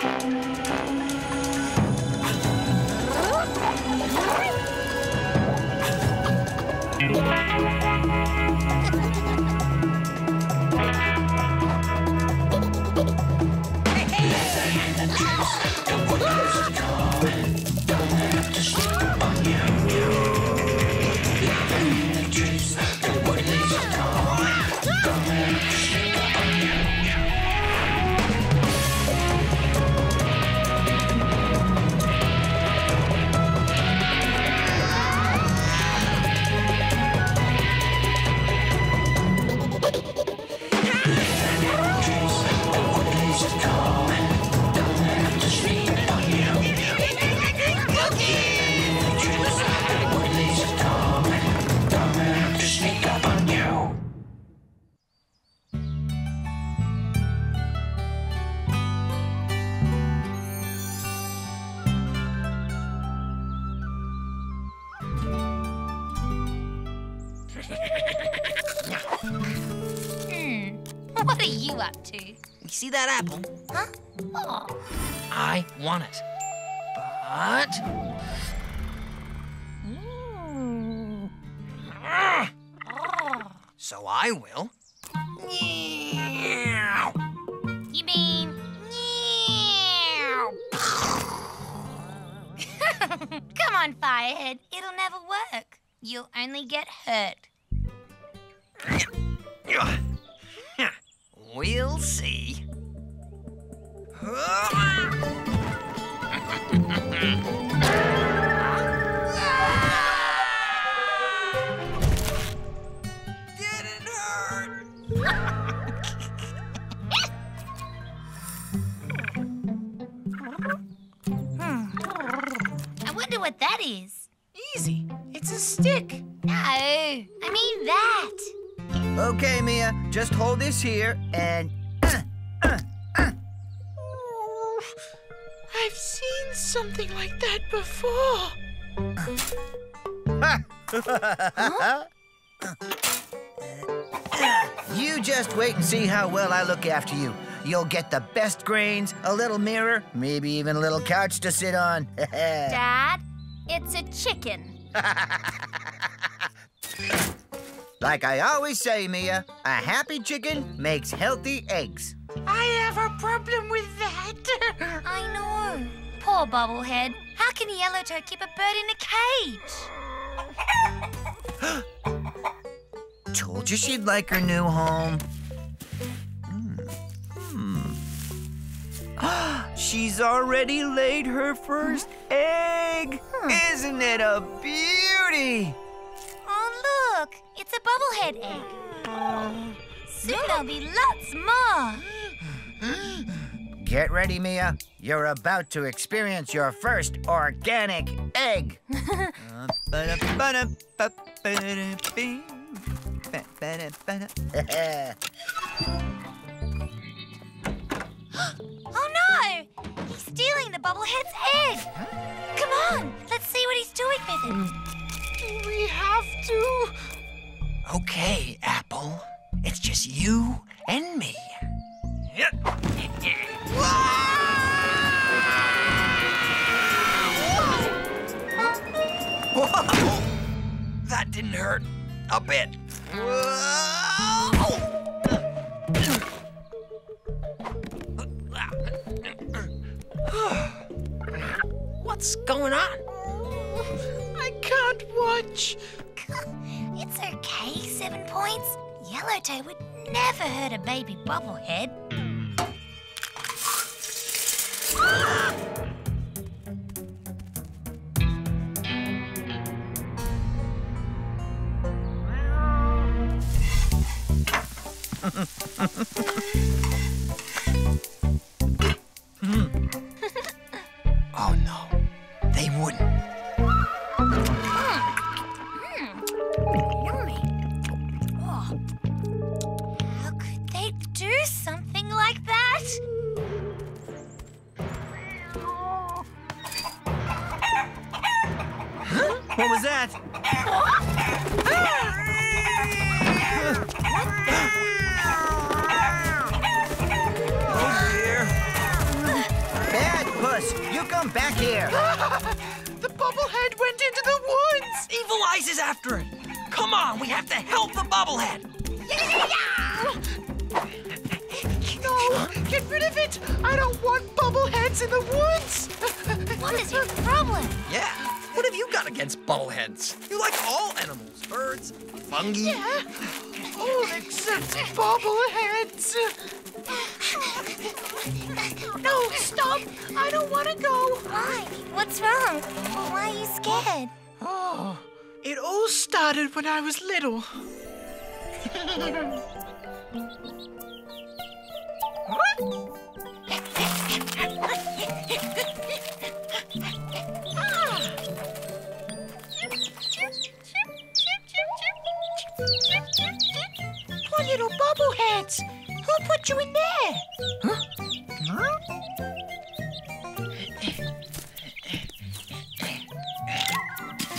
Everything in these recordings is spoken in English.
Hmm. That apple? Huh? Oh. I want it. But. Ooh. So I will. You mean meow. Come on, Firehead. It'll never work. You'll only get hurt. We'll see. Hmm. what that is. Easy. It's a stick. No, I mean that. Okay, Mia, just hold this here and. Uh, uh. I've seen something like that before. You just wait and see how well I look after you. You'll get the best grains, a little mirror, maybe even a little couch to sit on. Dad, it's a chicken. like I always say, Mia, a happy chicken makes healthy eggs. I have a problem with that. I know. Poor Bubblehead. How can Yellowtoe keep a bird in a cage? Told you she'd like her new home. Hmm. Hmm. She's already laid her first egg. Isn't it a beauty? Oh, look. It's a Bubblehead egg. Soon there'll be lots more. Get ready, Mia. You're about to experience your first organic egg. Oh, no. He's stealing the Bubblehead's egg. Come on. Let's see what he's doing with it. we have to. Okay, Apple. It's just you and me. Whoa! That didn't hurt a bit. What's going on? I can't watch. It's okay, Seven Points. Yellowtail would never hurt a baby Bubblehead. They wouldn't. Is after it. Come on, we have to help the bubblehead. No, get rid of it. I don't want bubbleheads in the woods. What is your problem? Yeah. What have you got against bubbleheads? You like all animals, birds, fungi. Yeah, All except bubbleheads. No, stop. I don't want to go. Why? What's wrong? Why are you scared? Oh, it all started when I was little. Poor little bubbleheads. Who put you in there?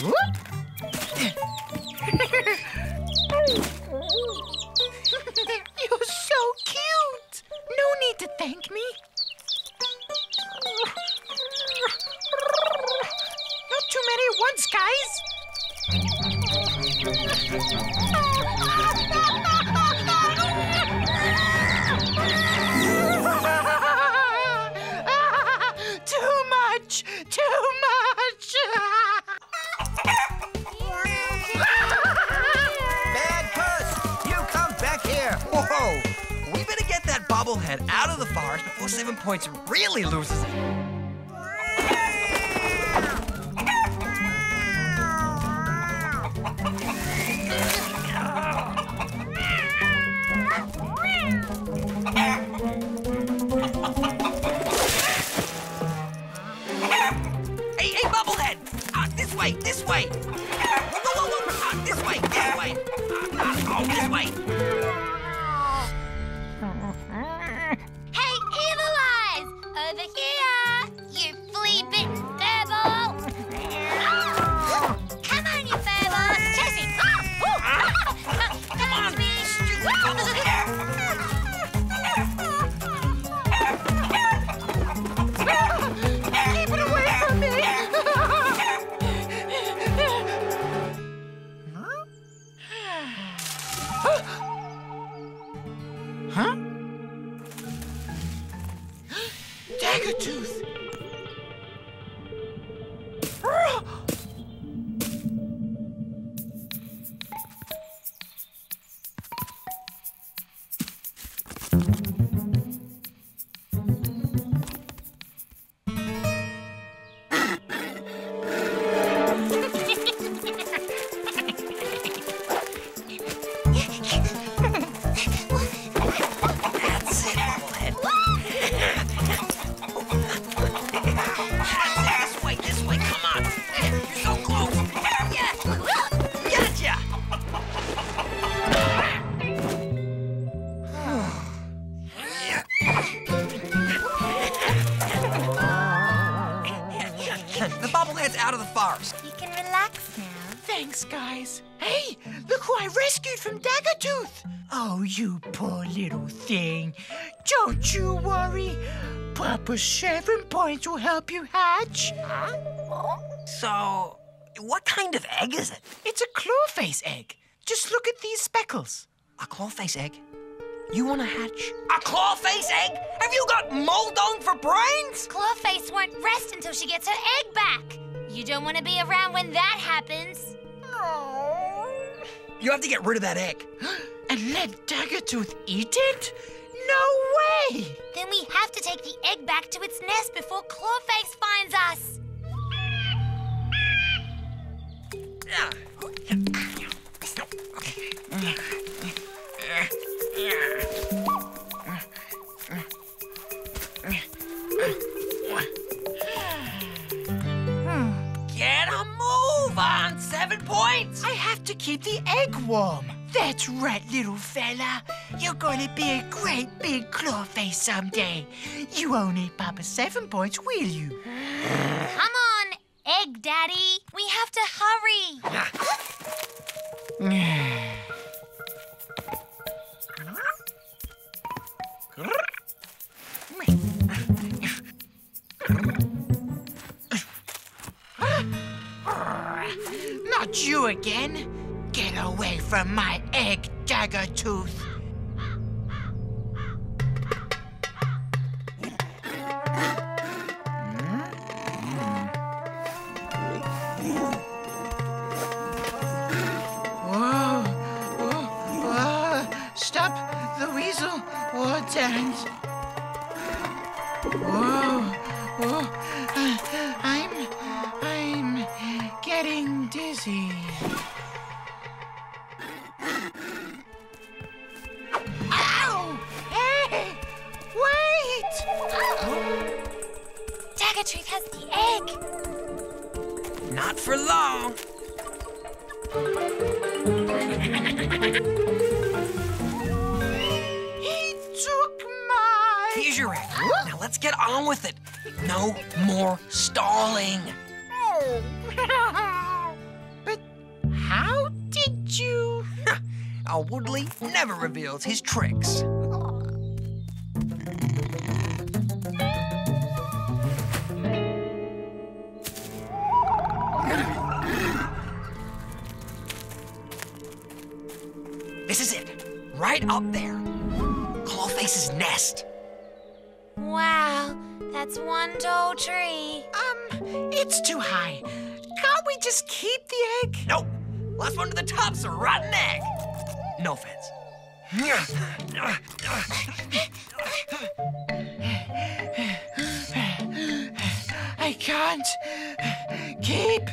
You're you poor little thing. Don't you worry. Papa Seven Points will help you hatch. So, what kind of egg is it? It's a clawface egg. Just look at these speckles. A clawface egg? You want to hatch a clawface egg? Have you got mold on for brains? Clawface won't rest until she gets her egg back. You don't want to be around when that happens. You have to get rid of that egg. And let Daggertooth eat it? No way! Then we have to take the egg back to its nest before Clawface finds us. Get a move on, seven points. I have to keep the egg warm. That's right, little fella. You're gonna be a great big clawface someday. You won't eat Papa Seven Points, will you? Come on, Egg Daddy. We have to hurry. Not you again! Away from my egg, Dagger Tooth. Whoa, whoa. Uh, I'm, I'm getting dizzy. With it. No more stalling. but how did you? A Woodley never reveals his tricks. This is it. Right up there. Clawface's nest. Wow, that's one tall tree. Um, it's too high. Can't we just keep the egg? Nope. Last one to the top's a rotten egg. No offense. I can't keep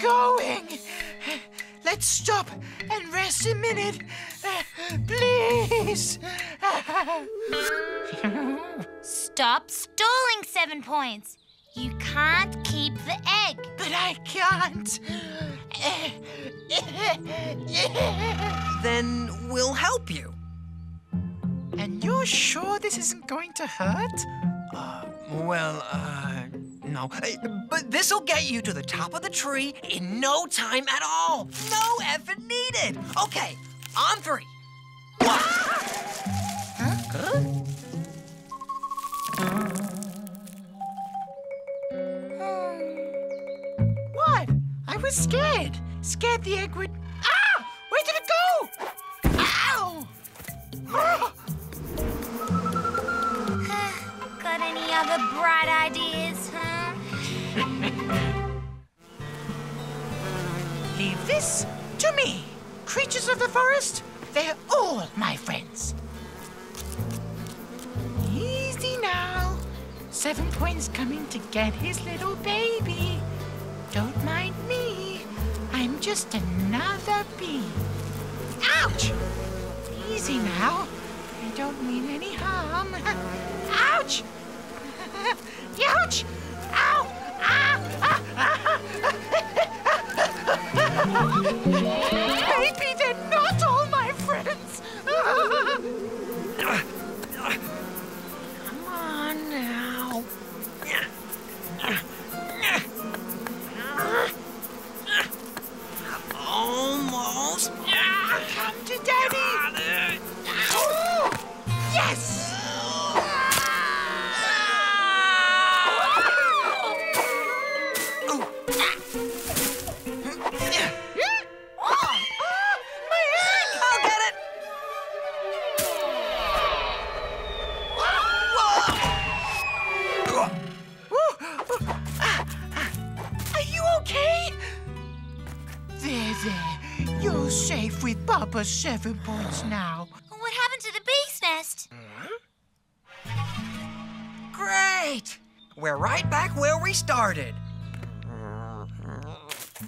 going. Let's stop and rest a minute. Please. Stop stalling, Seven Points. You can't keep the egg. But I can't. then we'll help you. And you're sure this isn't going to hurt? Uh, well, uh, no. Uh, But this'll get you to the top of the tree in no time at all. No effort needed. Okay, on three. One. What? I was scared. Scared the egg would. Ah! Where did it go? Ow! Ah! Got any other bright ideas, huh? Leave this to me. Creatures of the forest, they're all my friends. Easy now. Seven Points coming to get his little baby. Don't mind me. Just another bee. Ouch! Easy now. I don't mean any harm. Ouch! Ouch! Ow! Ah! Ah! Maybe Seven Points now. What happened to the bee's nest? Hmm? Great! We're right back where we started.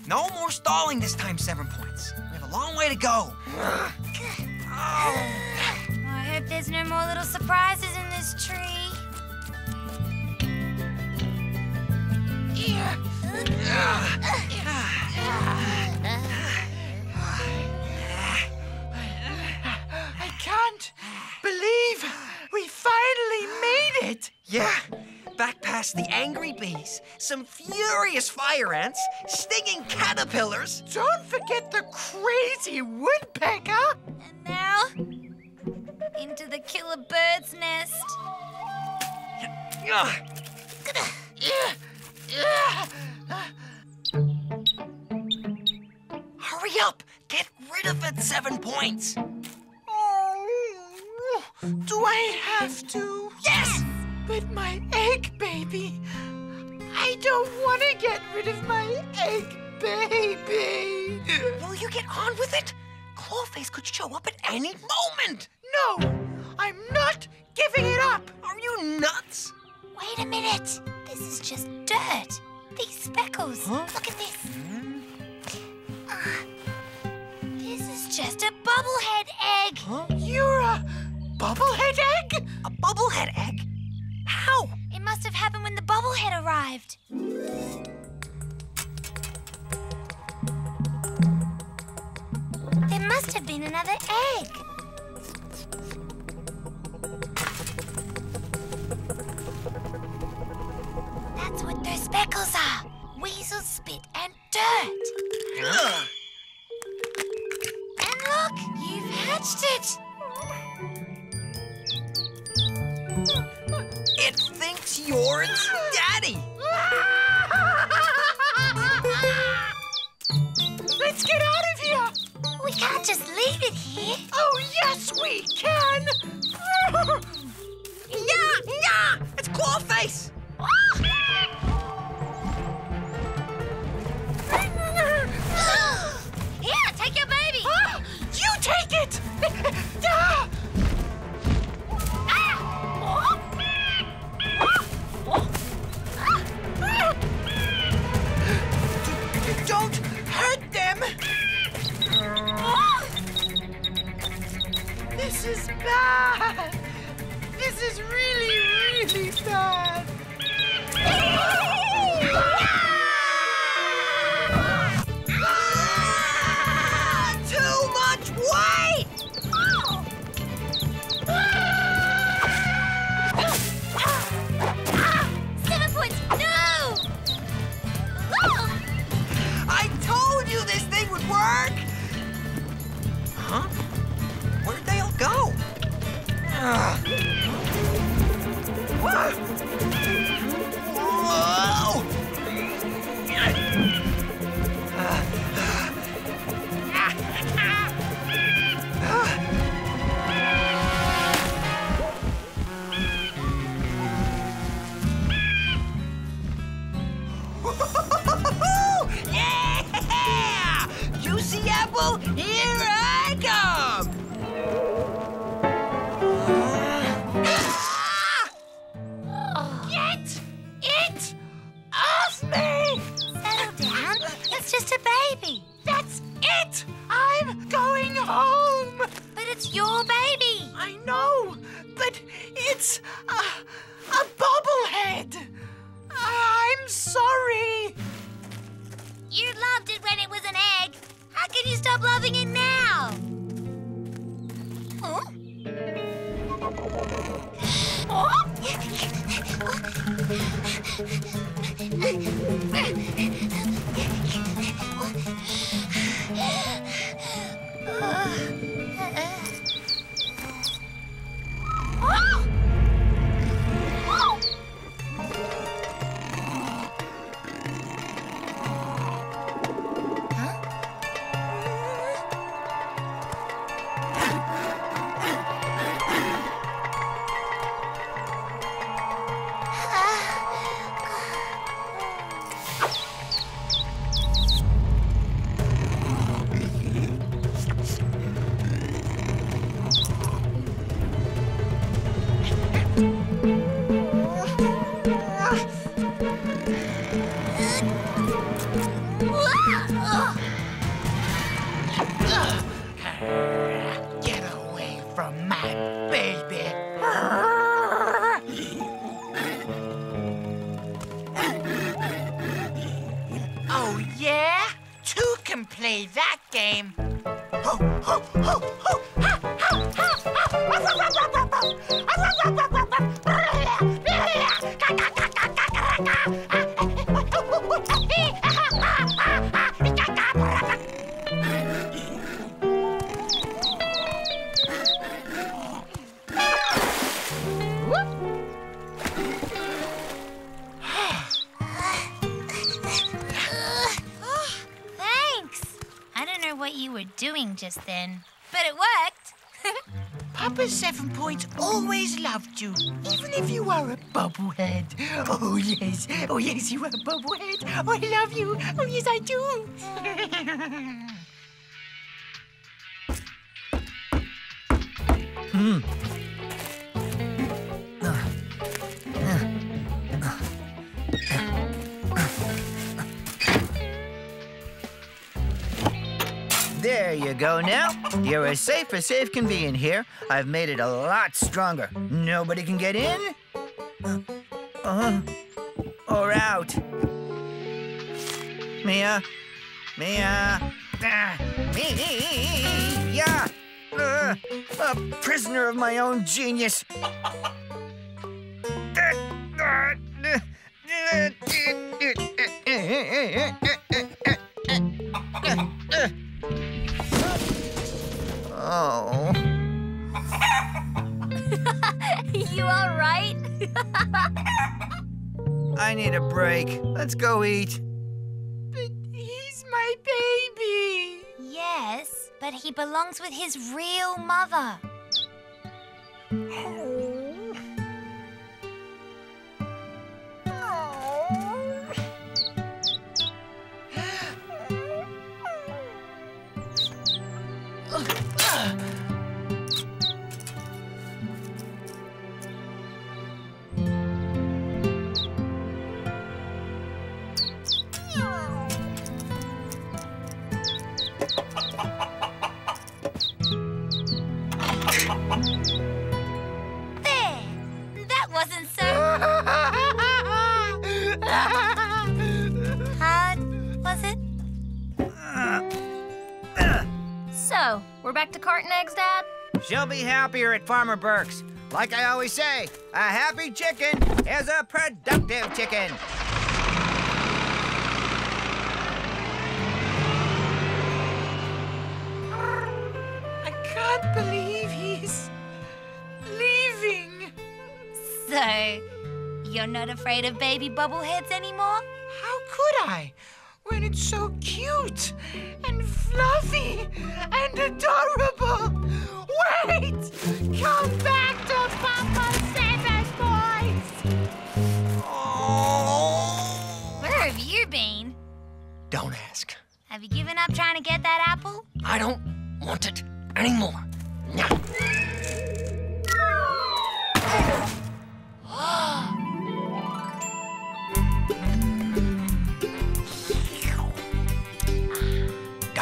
No more stalling this time, Seven Points. We have a long way to go. Oh. I hope there's no more little surprises in this tree. I believe we finally made it. Yeah, back past the angry bees, some furious fire ants, stinging caterpillars. Don't forget the crazy woodpecker. And now, into the killer bird's nest. Hurry up! Get rid of it seven points. Do I have to? Yes! But my egg baby. I don't want to get rid of my egg baby. Will you get on with it? Clawface could show up at any moment. No, I'm not giving it up. Are you nuts? Wait a minute. This is just dirt. These speckles. Huh? Look at this. Ah, this is just a bubblehead egg. Huh? Bubblehead egg? A bubblehead egg? How? It must have happened when the bubblehead arrived. There must have been another egg. That's what those speckles are. Weasel spit and dirt. Ugh. And look, you've hatched it. Thinks it's your baby. I know, but it's a, a bubblehead. I'm sorry. You loved it when it was an egg. How can you stop loving it now? Huh? Get can play that game. Ho, ho, ho, ho. Ha, ha, ha, ha. Bubblehead. Oh, yes. Oh, yes, you are a bubblehead. Oh, I love you. Oh, yes, I do. There you go now. You're as safe as safe can be in here. I've made it a lot stronger. Nobody can get in uh, or out. Mia, Mia, ah, Mia. Uh, a prisoner of my own genius. a break. Let's go eat. But he's my baby. yes, but he belongs with his real mother. Oh. To carton eggs, Dad? She'll be happier at Farmer Burke's. Like I always say, a happy chicken is a productive chicken. I can't believe he's leaving. So, you're not afraid of baby bubbleheads anymore? How could I? When it's so cute and fluffy and adorable. Wait! Come back to Papa Seven Points! Oh. Where have you been? Don't ask. Have you given up trying to get that apple? I don't want it anymore. Nah.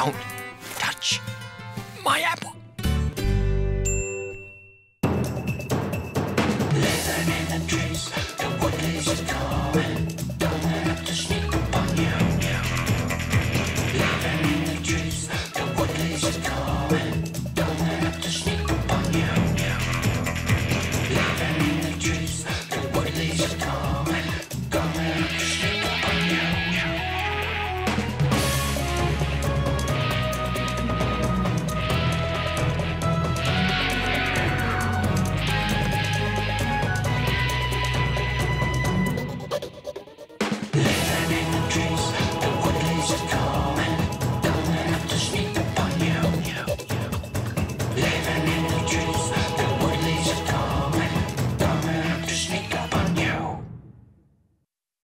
Don't touch my apple.